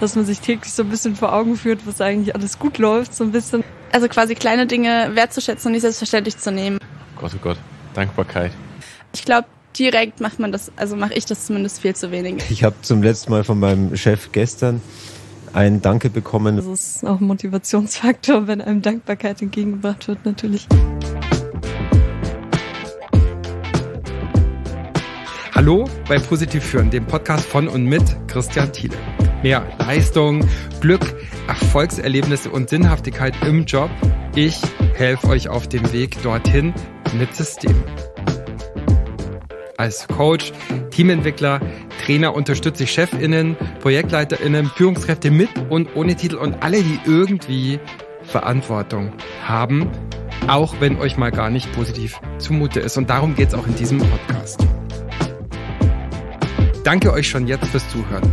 dass man sich täglich so ein bisschen vor Augen führt, was eigentlich alles gut läuft, so ein bisschen. Also quasi kleine Dinge wertzuschätzen und nicht selbstverständlich zu nehmen. Gott, oh Gott, Dankbarkeit. Ich glaube, direkt macht man das, also mache ich das zumindest viel zu wenig. Ich habe zum letzten Mal von meinem Chef gestern ein Danke bekommen. Das ist auch ein Motivationsfaktor, wenn einem Dankbarkeit entgegengebracht wird, natürlich. Hallo bei Positiv Führen, dem Podcast von und mit Christian Thiele. Mehr Leistung, Glück, Erfolgserlebnisse und Sinnhaftigkeit im Job. Ich helfe euch auf dem Weg dorthin mit System. Als Coach, Teamentwickler, Trainer unterstütze ich Chefinnen, Projektleiterinnen, Führungskräfte mit und ohne Titel und alle, die irgendwie Verantwortung haben, auch wenn euch mal gar nicht positiv zumute ist. Und darum geht es auch in diesem Podcast. Danke euch schon jetzt fürs Zuhören.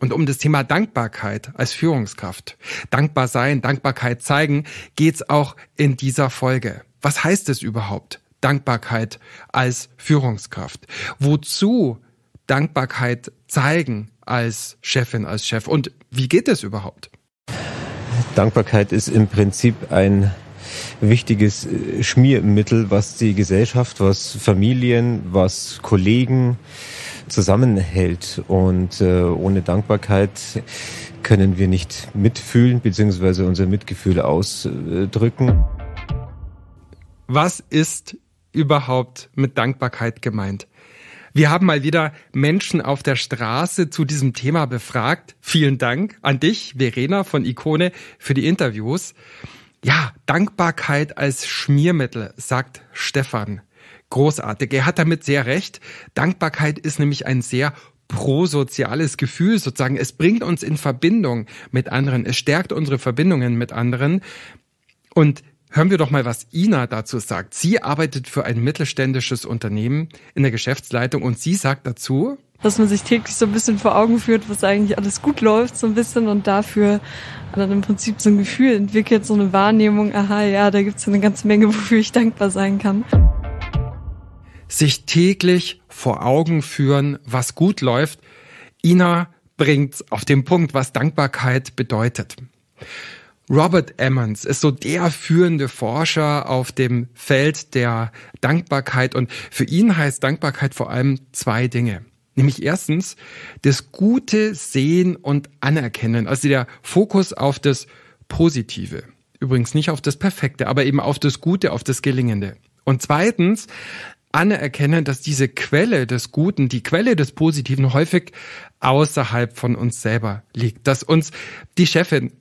Und um das Thema Dankbarkeit als Führungskraft, dankbar sein, Dankbarkeit zeigen, geht's auch in dieser Folge. Was heißt es überhaupt? Dankbarkeit als Führungskraft. Wozu Dankbarkeit zeigen als Chefin, als Chef? Und wie geht es überhaupt? Dankbarkeit ist im Prinzip ein wichtiges äh, Schmiermittel, was die Gesellschaft, was Familien, was Kollegen zusammenhält. Und äh, ohne Dankbarkeit können wir nicht mitfühlen bzw. unser Mitgefühl ausdrücken. Was ist überhaupt mit Dankbarkeit gemeint? Wir haben mal wieder Menschen auf der Straße zu diesem Thema befragt. Vielen Dank an dich, Verena von Ikone, für die Interviews. Ja, Dankbarkeit als Schmiermittel, sagt Stefan. Großartig. Er hat damit sehr recht. Dankbarkeit ist nämlich ein sehr prosoziales Gefühl sozusagen. Es bringt uns in Verbindung mit anderen. Es stärkt unsere Verbindungen mit anderen. Und hören wir doch mal, was Ina dazu sagt. Sie arbeitet für ein mittelständisches Unternehmen in der Geschäftsleitung und sie sagt dazu, dass man sich täglich so ein bisschen vor Augen führt, was eigentlich alles gut läuft, so ein bisschen und dafür dann im Prinzip so ein Gefühl entwickelt, so eine Wahrnehmung, aha, ja, da gibt's eine ganze Menge, wofür ich dankbar sein kann. Sich täglich vor Augen führen, was gut läuft. Ina bringt auf den Punkt, was Dankbarkeit bedeutet. Robert Emmons ist so der führende Forscher auf dem Feld der Dankbarkeit und für ihn heißt Dankbarkeit vor allem zwei Dinge. Nämlich erstens das Gute sehen und anerkennen, also der Fokus auf das Positive. Übrigens nicht auf das Perfekte, aber eben auf das Gute, auf das Gelingende. Und zweitens anerkennen, dass diese Quelle des Guten, die Quelle des Positiven häufig außerhalb von uns selber liegt. Dass uns die Chefin,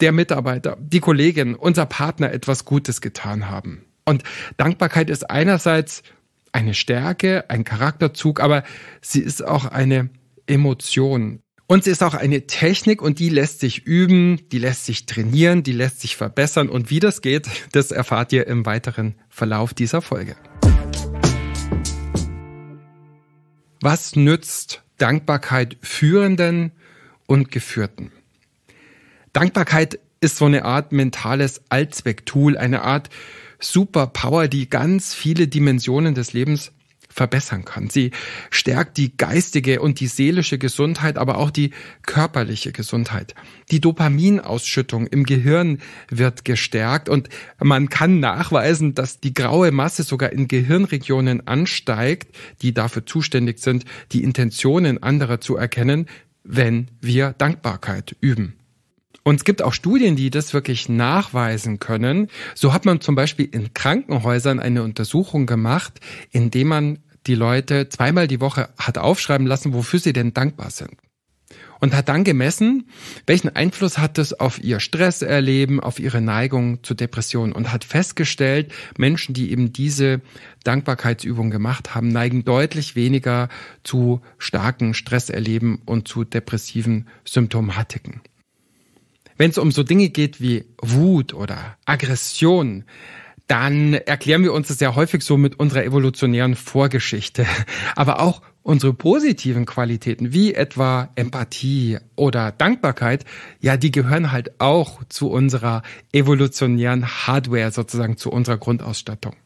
der Mitarbeiter, die Kollegin, unser Partner etwas Gutes getan haben. Und Dankbarkeit ist einerseits eine Stärke, ein Charakterzug, aber sie ist auch eine Emotion. Und sie ist auch eine Technik und die lässt sich üben, die lässt sich trainieren, die lässt sich verbessern. Und wie das geht, das erfahrt ihr im weiteren Verlauf dieser Folge. Was nützt Dankbarkeit Führenden und Geführten? Dankbarkeit ist so eine Art mentales Allzwecktool, eine Art Superpower, die ganz viele Dimensionen des Lebens verbessern kann. Sie stärkt die geistige und die seelische Gesundheit, aber auch die körperliche Gesundheit. Die Dopaminausschüttung im Gehirn wird gestärkt und man kann nachweisen, dass die graue Masse sogar in Gehirnregionen ansteigt, die dafür zuständig sind, die Intentionen anderer zu erkennen, wenn wir Dankbarkeit üben. Und es gibt auch Studien, die das wirklich nachweisen können. So hat man zum Beispiel in Krankenhäusern eine Untersuchung gemacht, indem man die Leute zweimal die Woche hat aufschreiben lassen, wofür sie denn dankbar sind. Und hat dann gemessen, welchen Einfluss hat es auf ihr Stresserleben, auf ihre Neigung zu Depressionen und hat festgestellt, Menschen, die eben diese Dankbarkeitsübung gemacht haben, neigen deutlich weniger zu starken Stresserleben und zu depressiven Symptomatiken. Wenn es um so Dinge geht wie Wut oder Aggression, dann erklären wir uns das ja häufig so mit unserer evolutionären Vorgeschichte. Aber auch unsere positiven Qualitäten, wie etwa Empathie oder Dankbarkeit, ja, die gehören halt auch zu unserer evolutionären Hardware, sozusagen zu unserer Grundausstattung.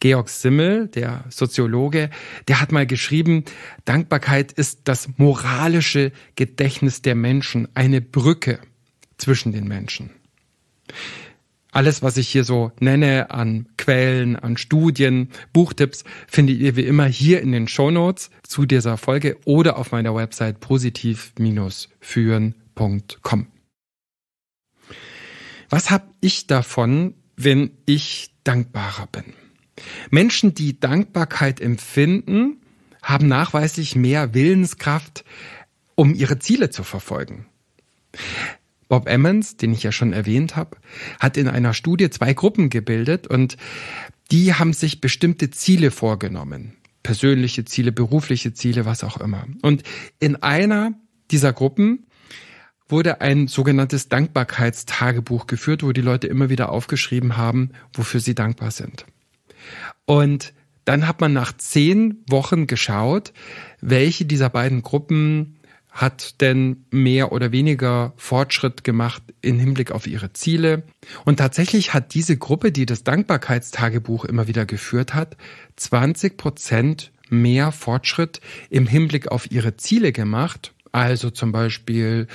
Georg Simmel, der Soziologe, der hat mal geschrieben, Dankbarkeit ist das moralische Gedächtnis der Menschen, eine Brücke zwischen den Menschen. Alles, was ich hier so nenne an Quellen, an Studien, Buchtipps, findet ihr wie immer hier in den Show Notes zu dieser Folge oder auf meiner Website positiv-führen.com. Was habe ich davon, wenn ich dankbarer bin? Menschen, die Dankbarkeit empfinden, haben nachweislich mehr Willenskraft, um ihre Ziele zu verfolgen. Bob Emmons, den ich ja schon erwähnt habe, hat in einer Studie zwei Gruppen gebildet und die haben sich bestimmte Ziele vorgenommen. Persönliche Ziele, berufliche Ziele, was auch immer. Und in einer dieser Gruppen wurde ein sogenanntes Dankbarkeitstagebuch geführt, wo die Leute immer wieder aufgeschrieben haben, wofür sie dankbar sind. Und dann hat man nach zehn Wochen geschaut, welche dieser beiden Gruppen hat denn mehr oder weniger Fortschritt gemacht im Hinblick auf ihre Ziele. Und tatsächlich hat diese Gruppe, die das Dankbarkeitstagebuch immer wieder geführt hat, 20 Prozent mehr Fortschritt im Hinblick auf ihre Ziele gemacht. Also zum Beispiel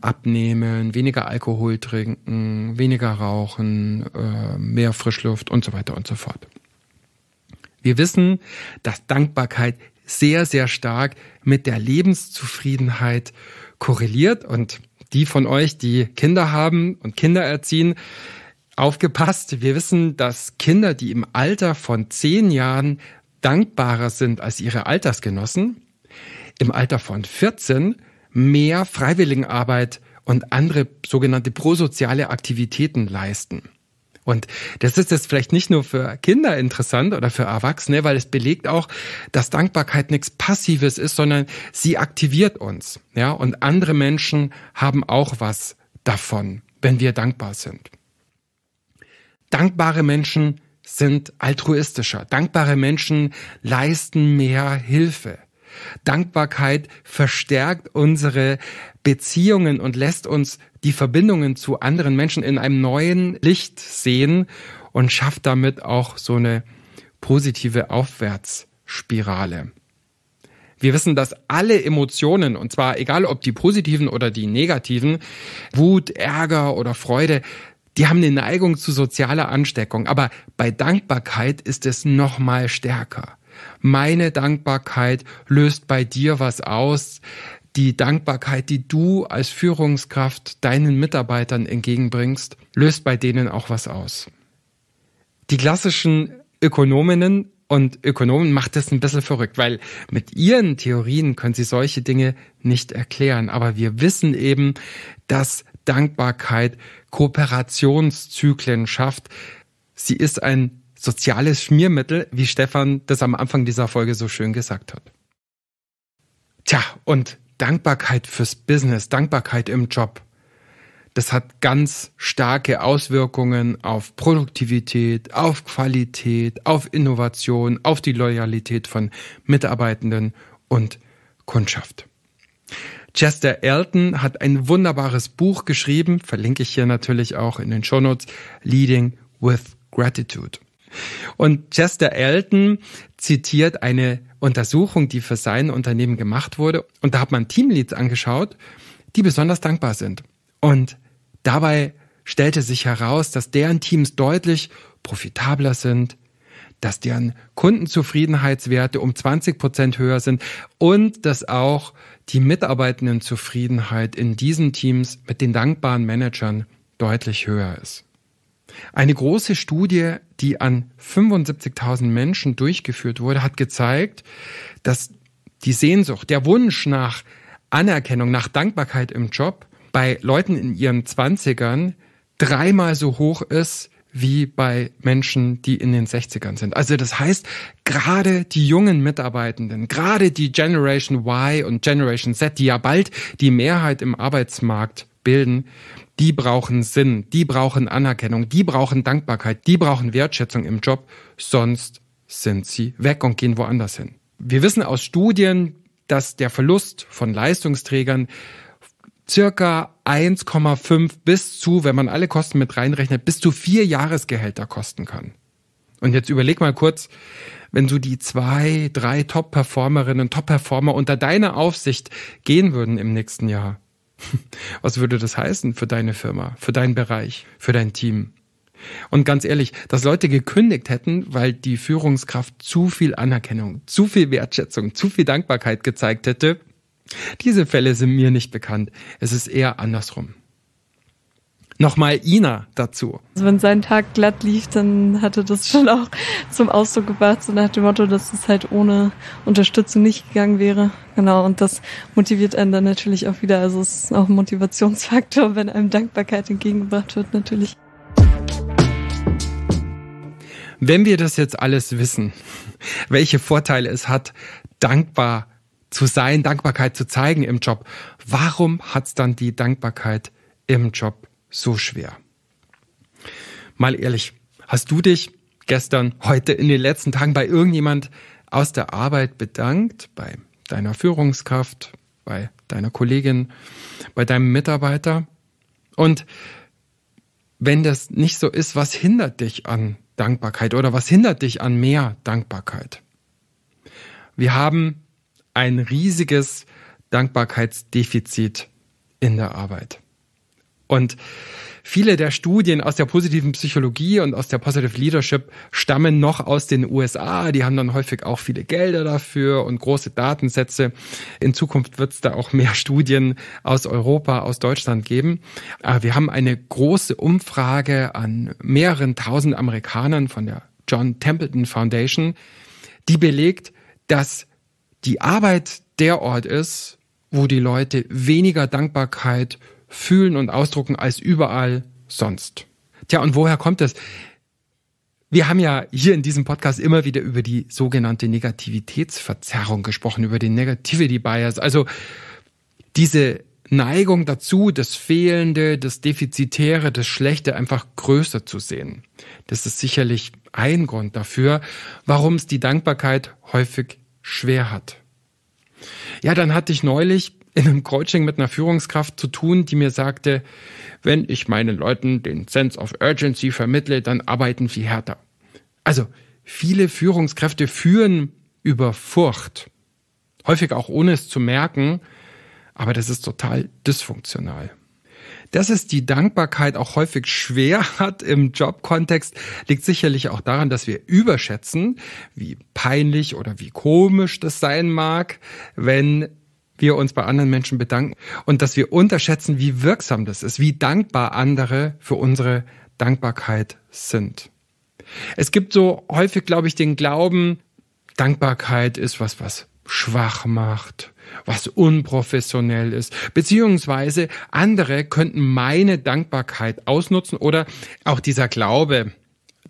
abnehmen, weniger Alkohol trinken, weniger rauchen, äh, mehr Frischluft und so weiter und so fort. Wir wissen, dass Dankbarkeit sehr, sehr stark mit der Lebenszufriedenheit korreliert. Und die von euch, die Kinder haben und Kinder erziehen, aufgepasst. Wir wissen, dass Kinder, die im Alter von zehn Jahren dankbarer sind als ihre Altersgenossen, im Alter von 14 mehr Freiwilligenarbeit und andere sogenannte prosoziale Aktivitäten leisten. Und das ist jetzt vielleicht nicht nur für Kinder interessant oder für Erwachsene, weil es belegt auch, dass Dankbarkeit nichts Passives ist, sondern sie aktiviert uns. Ja, und andere Menschen haben auch was davon, wenn wir dankbar sind. Dankbare Menschen sind altruistischer. Dankbare Menschen leisten mehr Hilfe. Dankbarkeit verstärkt unsere Beziehungen und lässt uns die Verbindungen zu anderen Menschen in einem neuen Licht sehen und schafft damit auch so eine positive Aufwärtsspirale. Wir wissen, dass alle Emotionen, und zwar egal ob die positiven oder die negativen, Wut, Ärger oder Freude, die haben eine Neigung zu sozialer Ansteckung. Aber bei Dankbarkeit ist es noch mal stärker. Meine Dankbarkeit löst bei dir was aus die Dankbarkeit, die du als Führungskraft deinen Mitarbeitern entgegenbringst, löst bei denen auch was aus. Die klassischen Ökonominnen und Ökonomen macht es ein bisschen verrückt, weil mit ihren Theorien können sie solche Dinge nicht erklären. Aber wir wissen eben, dass Dankbarkeit Kooperationszyklen schafft. Sie ist ein soziales Schmiermittel, wie Stefan das am Anfang dieser Folge so schön gesagt hat. Tja, und Dankbarkeit fürs Business, Dankbarkeit im Job. Das hat ganz starke Auswirkungen auf Produktivität, auf Qualität, auf Innovation, auf die Loyalität von Mitarbeitenden und Kundschaft. Chester Elton hat ein wunderbares Buch geschrieben, verlinke ich hier natürlich auch in den Shownotes, Leading with Gratitude. Und Chester Elton zitiert eine Untersuchung, die für sein Unternehmen gemacht wurde. Und da hat man Teamleads angeschaut, die besonders dankbar sind. Und dabei stellte sich heraus, dass deren Teams deutlich profitabler sind, dass deren Kundenzufriedenheitswerte um 20 Prozent höher sind und dass auch die Mitarbeitendenzufriedenheit in diesen Teams mit den dankbaren Managern deutlich höher ist. Eine große Studie, die an 75.000 Menschen durchgeführt wurde, hat gezeigt, dass die Sehnsucht, der Wunsch nach Anerkennung, nach Dankbarkeit im Job bei Leuten in ihren Zwanzigern dreimal so hoch ist wie bei Menschen, die in den 60ern sind. Also das heißt, gerade die jungen Mitarbeitenden, gerade die Generation Y und Generation Z, die ja bald die Mehrheit im Arbeitsmarkt bilden, die brauchen Sinn, die brauchen Anerkennung, die brauchen Dankbarkeit, die brauchen Wertschätzung im Job, sonst sind sie weg und gehen woanders hin. Wir wissen aus Studien, dass der Verlust von Leistungsträgern circa 1,5 bis zu, wenn man alle Kosten mit reinrechnet, bis zu vier Jahresgehälter kosten kann. Und jetzt überleg mal kurz, wenn so die zwei, drei Top-Performerinnen, Top-Performer unter deiner Aufsicht gehen würden im nächsten Jahr. Was würde das heißen für deine Firma, für deinen Bereich, für dein Team? Und ganz ehrlich, dass Leute gekündigt hätten, weil die Führungskraft zu viel Anerkennung, zu viel Wertschätzung, zu viel Dankbarkeit gezeigt hätte, diese Fälle sind mir nicht bekannt. Es ist eher andersrum. Nochmal Ina dazu. Also wenn sein Tag glatt lief, dann hatte das schon auch zum Ausdruck gebracht, so nach dem Motto, dass es halt ohne Unterstützung nicht gegangen wäre. Genau, und das motiviert einen dann natürlich auch wieder. Also es ist auch ein Motivationsfaktor, wenn einem Dankbarkeit entgegengebracht wird, natürlich. Wenn wir das jetzt alles wissen, welche Vorteile es hat, dankbar zu sein, Dankbarkeit zu zeigen im Job, warum hat's dann die Dankbarkeit im Job so schwer? Mal ehrlich, hast du dich gestern, heute, in den letzten Tagen bei irgendjemand aus der Arbeit bedankt? Bei deiner Führungskraft, bei deiner Kollegin, bei deinem Mitarbeiter? Und wenn das nicht so ist, was hindert dich an Dankbarkeit oder was hindert dich an mehr Dankbarkeit? Wir haben ein riesiges Dankbarkeitsdefizit in der Arbeit. Und viele der Studien aus der positiven Psychologie und aus der Positive Leadership stammen noch aus den USA. Die haben dann häufig auch viele Gelder dafür und große Datensätze. In Zukunft wird es da auch mehr Studien aus Europa, aus Deutschland geben. Wir haben eine große Umfrage an mehreren tausend Amerikanern von der John Templeton Foundation, die belegt, dass die Arbeit der Ort ist, wo die Leute weniger Dankbarkeit fühlen und ausdrucken als überall sonst. Tja, und woher kommt das? Wir haben ja hier in diesem Podcast immer wieder über die sogenannte Negativitätsverzerrung gesprochen, über den Negativity Bias, also diese Neigung dazu, das Fehlende, das Defizitäre, das Schlechte einfach größer zu sehen. Das ist sicherlich ein Grund dafür, warum es die Dankbarkeit häufig schwer hat. Ja, dann hatte ich neulich in einem Coaching mit einer Führungskraft zu tun, die mir sagte, wenn ich meinen Leuten den Sense of Urgency vermittle, dann arbeiten sie härter. Also viele Führungskräfte führen über Furcht, häufig auch ohne es zu merken, aber das ist total dysfunktional. Dass es die Dankbarkeit auch häufig schwer hat im Jobkontext, liegt sicherlich auch daran, dass wir überschätzen, wie peinlich oder wie komisch das sein mag, wenn wir uns bei anderen Menschen bedanken und dass wir unterschätzen, wie wirksam das ist, wie dankbar andere für unsere Dankbarkeit sind. Es gibt so häufig, glaube ich, den Glauben, Dankbarkeit ist was, was schwach macht, was unprofessionell ist, beziehungsweise andere könnten meine Dankbarkeit ausnutzen oder auch dieser Glaube,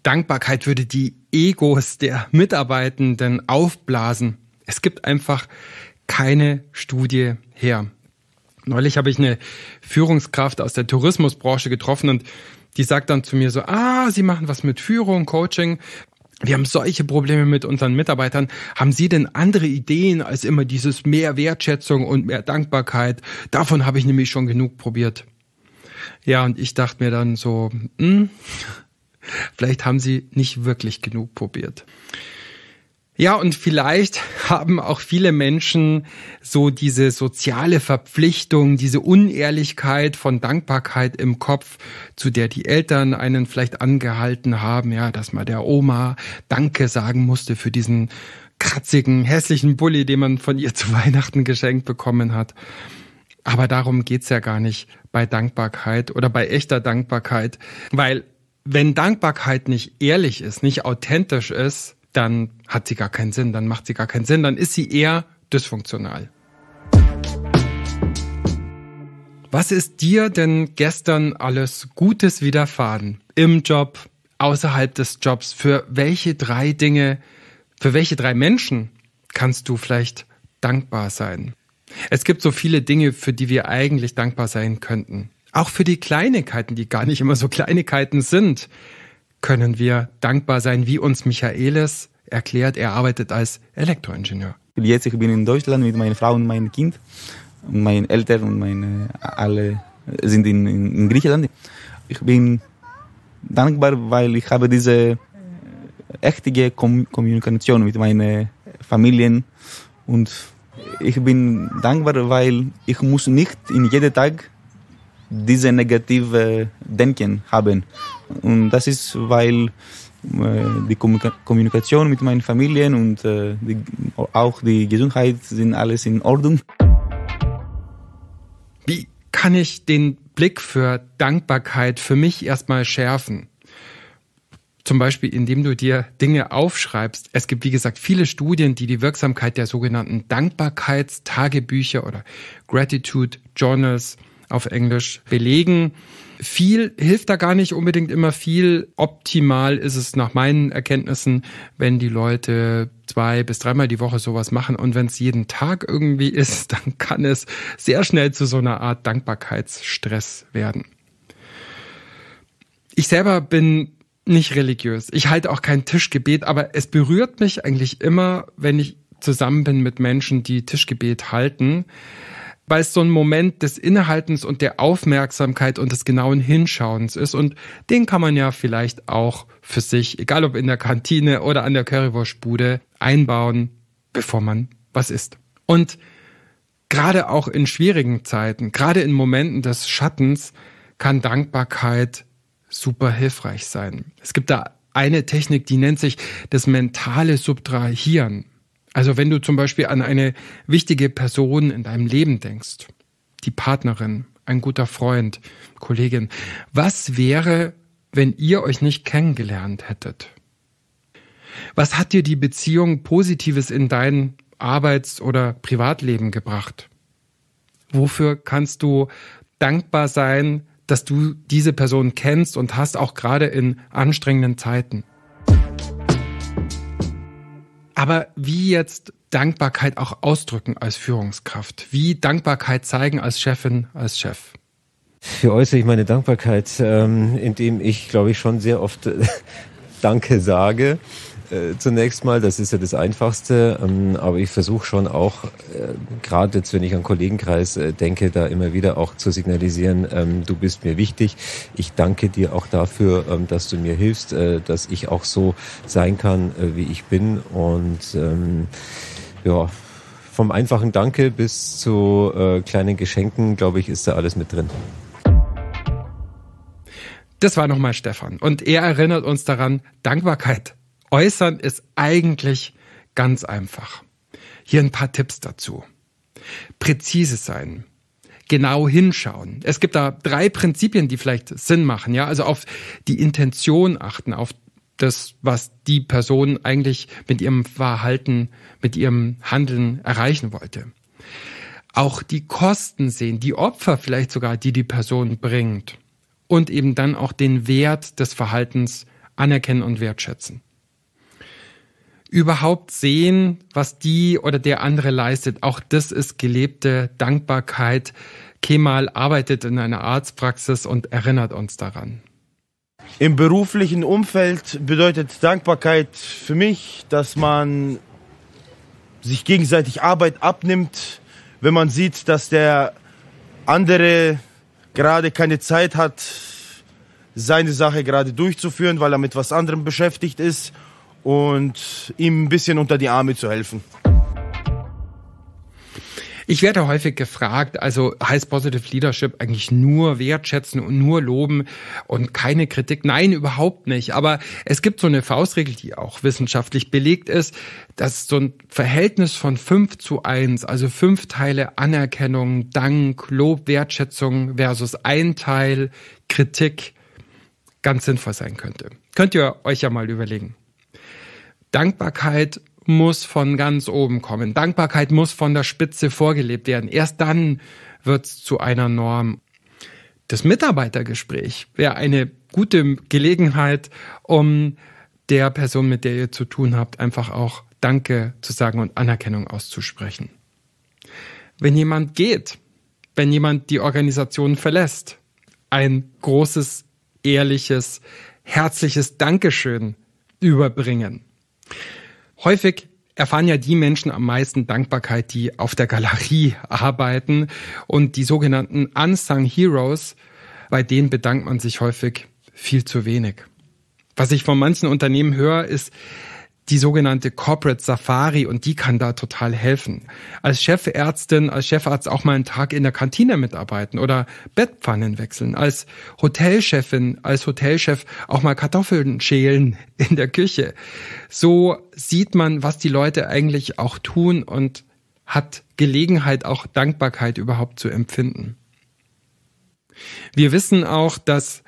Dankbarkeit würde die Egos der Mitarbeitenden aufblasen. Es gibt einfach keine Studie her. Neulich habe ich eine Führungskraft aus der Tourismusbranche getroffen und die sagt dann zu mir so, ah, Sie machen was mit Führung, Coaching. Wir haben solche Probleme mit unseren Mitarbeitern. Haben Sie denn andere Ideen als immer dieses mehr Wertschätzung und mehr Dankbarkeit? Davon habe ich nämlich schon genug probiert. Ja, und ich dachte mir dann so, hm, vielleicht haben Sie nicht wirklich genug probiert. Ja, und vielleicht haben auch viele Menschen so diese soziale Verpflichtung, diese Unehrlichkeit von Dankbarkeit im Kopf, zu der die Eltern einen vielleicht angehalten haben, ja, dass man der Oma Danke sagen musste für diesen kratzigen, hässlichen Bulli, den man von ihr zu Weihnachten geschenkt bekommen hat. Aber darum geht's ja gar nicht bei Dankbarkeit oder bei echter Dankbarkeit, weil wenn Dankbarkeit nicht ehrlich ist, nicht authentisch ist, dann hat sie gar keinen Sinn, dann macht sie gar keinen Sinn, dann ist sie eher dysfunktional. Was ist dir denn gestern alles Gutes widerfahren? Im Job, außerhalb des Jobs? Für welche drei Dinge, für welche drei Menschen kannst du vielleicht dankbar sein? Es gibt so viele Dinge, für die wir eigentlich dankbar sein könnten. Auch für die Kleinigkeiten, die gar nicht immer so Kleinigkeiten sind können wir dankbar sein, wie uns Michaelis erklärt. Er arbeitet als Elektroingenieur. Jetzt ich bin in Deutschland mit meiner Frau und meinem Kind. Meine Eltern und meine alle sind in, in Griechenland. Ich bin dankbar, weil ich habe diese echte Kommunikation mit meinen Familien und ich bin dankbar, weil ich muss nicht in jedem Tag diese negative Denken haben. Und das ist, weil äh, die Kommunikation mit meinen Familien und äh, die, auch die Gesundheit sind alles in Ordnung. Wie kann ich den Blick für Dankbarkeit für mich erstmal schärfen? Zum Beispiel, indem du dir Dinge aufschreibst. Es gibt, wie gesagt, viele Studien, die die Wirksamkeit der sogenannten Dankbarkeitstagebücher oder Gratitude Journals auf Englisch belegen. Viel hilft da gar nicht unbedingt immer viel. Optimal ist es nach meinen Erkenntnissen, wenn die Leute zwei bis dreimal die Woche sowas machen. Und wenn es jeden Tag irgendwie ist, dann kann es sehr schnell zu so einer Art Dankbarkeitsstress werden. Ich selber bin nicht religiös. Ich halte auch kein Tischgebet, aber es berührt mich eigentlich immer, wenn ich zusammen bin mit Menschen, die Tischgebet halten, weil es so ein Moment des Innehaltens und der Aufmerksamkeit und des genauen Hinschauens ist. Und den kann man ja vielleicht auch für sich, egal ob in der Kantine oder an der Currywurstbude, einbauen, bevor man was isst. Und gerade auch in schwierigen Zeiten, gerade in Momenten des Schattens, kann Dankbarkeit super hilfreich sein. Es gibt da eine Technik, die nennt sich das mentale Subtrahieren. Also wenn du zum Beispiel an eine wichtige Person in deinem Leben denkst, die Partnerin, ein guter Freund, Kollegin, was wäre, wenn ihr euch nicht kennengelernt hättet? Was hat dir die Beziehung Positives in dein Arbeits- oder Privatleben gebracht? Wofür kannst du dankbar sein, dass du diese Person kennst und hast, auch gerade in anstrengenden Zeiten? Aber wie jetzt Dankbarkeit auch ausdrücken als Führungskraft? Wie Dankbarkeit zeigen als Chefin, als Chef? Wie äußere ich meine Dankbarkeit, ähm, indem ich, glaube ich, schon sehr oft Danke sage äh, zunächst mal, das ist ja das Einfachste, ähm, aber ich versuche schon auch, äh, gerade jetzt, wenn ich an Kollegenkreis äh, denke, da immer wieder auch zu signalisieren, ähm, du bist mir wichtig. Ich danke dir auch dafür, ähm, dass du mir hilfst, äh, dass ich auch so sein kann, äh, wie ich bin. Und ähm, ja, vom einfachen Danke bis zu kleinen Geschenken, glaube ich, ist da alles mit drin. Das war nochmal Stefan. Und er erinnert uns daran, Dankbarkeit äußern ist eigentlich ganz einfach. Hier ein paar Tipps dazu. Präzise sein. Genau hinschauen. Es gibt da drei Prinzipien, die vielleicht Sinn machen, ja. Also auf die Intention achten, auf das, was die Person eigentlich mit ihrem Verhalten, mit ihrem Handeln erreichen wollte. Auch die Kosten sehen, die Opfer vielleicht sogar, die die Person bringt. Und eben dann auch den Wert des Verhaltens anerkennen und wertschätzen überhaupt sehen, was die oder der andere leistet. Auch das ist gelebte Dankbarkeit. Kemal arbeitet in einer Arztpraxis und erinnert uns daran. Im beruflichen Umfeld bedeutet Dankbarkeit für mich, dass man sich gegenseitig Arbeit abnimmt, wenn man sieht, dass der andere gerade keine Zeit hat, seine Sache gerade durchzuführen, weil er mit was anderem beschäftigt ist und ihm ein bisschen unter die Arme zu helfen. Ich werde häufig gefragt, also heißt Positive Leadership eigentlich nur wertschätzen und nur loben und keine Kritik? Nein, überhaupt nicht. Aber es gibt so eine Faustregel, die auch wissenschaftlich belegt ist, dass so ein Verhältnis von fünf zu eins, also fünf Teile Anerkennung, Dank, Lob, Wertschätzung versus ein Teil Kritik ganz sinnvoll sein könnte. Könnt ihr euch ja mal überlegen. Dankbarkeit muss von ganz oben kommen. Dankbarkeit muss von der Spitze vorgelebt werden. Erst dann wird es zu einer Norm. Das Mitarbeitergespräch wäre eine gute Gelegenheit, um der Person, mit der ihr zu tun habt, einfach auch Danke zu sagen und Anerkennung auszusprechen. Wenn jemand geht, wenn jemand die Organisation verlässt, ein großes, ehrliches, herzliches Dankeschön überbringen. Häufig erfahren ja die Menschen am meisten Dankbarkeit, die auf der Galerie arbeiten und die sogenannten Unsung Heroes, bei denen bedankt man sich häufig viel zu wenig. Was ich von manchen Unternehmen höre, ist, die sogenannte Corporate Safari und die kann da total helfen. Als Chefärztin, als Chefarzt auch mal einen Tag in der Kantine mitarbeiten oder Bettpfannen wechseln. Als Hotelchefin, als Hotelchef auch mal Kartoffeln schälen in der Küche. So sieht man, was die Leute eigentlich auch tun und hat Gelegenheit, auch Dankbarkeit überhaupt zu empfinden. Wir wissen auch, dass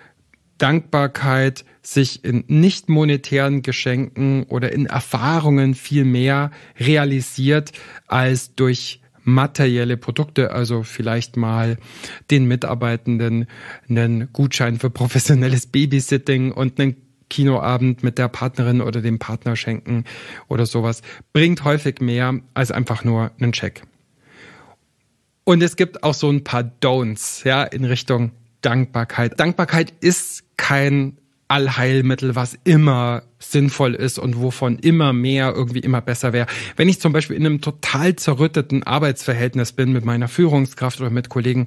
Dankbarkeit sich in nicht monetären Geschenken oder in Erfahrungen viel mehr realisiert als durch materielle Produkte, also vielleicht mal den Mitarbeitenden einen Gutschein für professionelles Babysitting und einen Kinoabend mit der Partnerin oder dem Partner schenken oder sowas, bringt häufig mehr als einfach nur einen Check. Und es gibt auch so ein paar Don'ts, ja, in Richtung Dankbarkeit. Dankbarkeit ist kein Allheilmittel, was immer sinnvoll ist und wovon immer mehr irgendwie immer besser wäre. Wenn ich zum Beispiel in einem total zerrütteten Arbeitsverhältnis bin mit meiner Führungskraft oder mit Kollegen,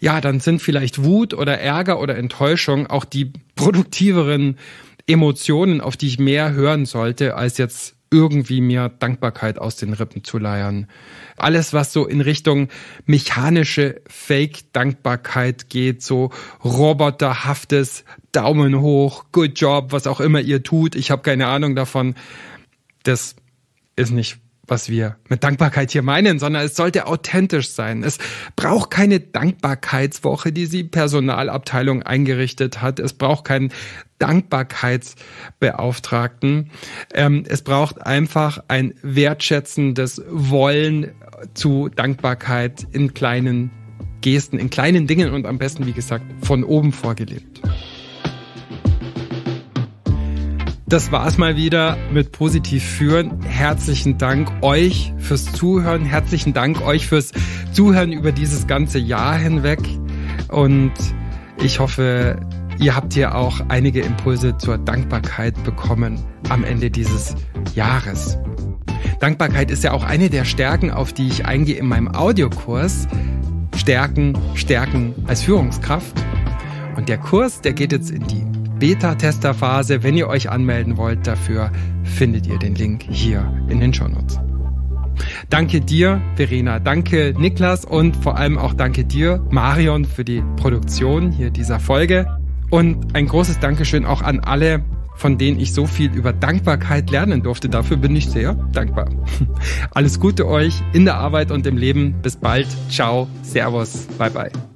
ja, dann sind vielleicht Wut oder Ärger oder Enttäuschung auch die produktiveren Emotionen, auf die ich mehr hören sollte, als jetzt irgendwie mir Dankbarkeit aus den Rippen zu leiern. Alles, was so in Richtung mechanische Fake-Dankbarkeit geht, so roboterhaftes Daumen hoch, good job, was auch immer ihr tut, ich habe keine Ahnung davon, das ist nicht was wir mit Dankbarkeit hier meinen, sondern es sollte authentisch sein. Es braucht keine Dankbarkeitswoche, die die Personalabteilung eingerichtet hat. Es braucht keinen Dankbarkeitsbeauftragten. Ähm, es braucht einfach ein wertschätzendes Wollen zu Dankbarkeit in kleinen Gesten, in kleinen Dingen und am besten, wie gesagt, von oben vorgelebt. Das war's mal wieder mit Positiv führen. Herzlichen Dank euch fürs Zuhören. Herzlichen Dank euch fürs Zuhören über dieses ganze Jahr hinweg. Und ich hoffe, ihr habt hier auch einige Impulse zur Dankbarkeit bekommen am Ende dieses Jahres. Dankbarkeit ist ja auch eine der Stärken, auf die ich eingehe in meinem Audiokurs. Stärken, Stärken als Führungskraft. Und der Kurs, der geht jetzt in die Beta-Tester-Phase. Wenn ihr euch anmelden wollt dafür, findet ihr den Link hier in den Shownotes. Danke dir, Verena. Danke, Niklas. Und vor allem auch danke dir, Marion, für die Produktion hier dieser Folge. Und ein großes Dankeschön auch an alle, von denen ich so viel über Dankbarkeit lernen durfte. Dafür bin ich sehr dankbar. Alles Gute euch in der Arbeit und im Leben. Bis bald. Ciao. Servus. Bye bye.